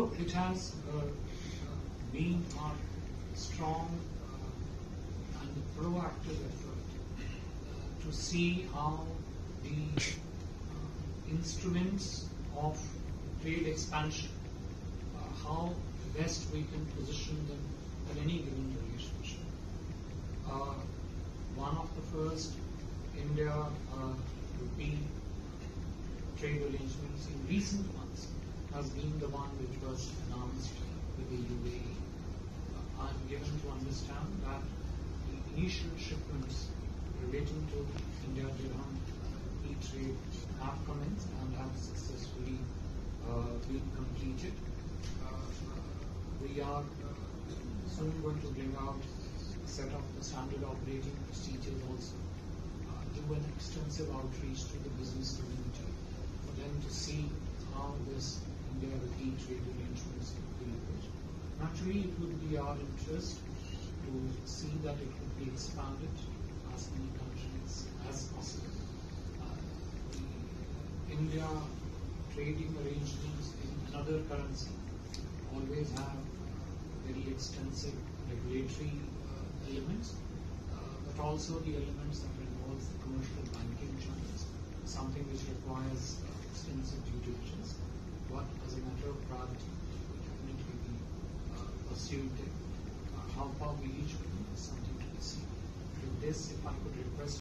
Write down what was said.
Look, it has uh, uh, been our strong uh, and proactive effort to see how the instruments of trade expansion, how best we can position them in any given relationship. One of the first India uh, trade arrangements in recent months has been the one which was announced with the UAE. I'm given to understand that the initial shipments relating to India Dirham e-trade have commenced and have successfully uh, been completed. Uh, we are uh, soon going to bring out a set of the standard operating procedures also. Uh, do an extensive outreach to the business community for them to see how this Will be leveraged. Naturally, it would be our interest to see that it would be expanded to as many countries as possible. Uh, India trading arrangements in another currency always have very extensive regulatory uh, elements, uh, but also the elements that involve the commercial banking channels, something which requires uh, extensive due diligence. But as a matter we definitely be uh. Uh, how far we reach it is something to be seen. With this, if I could request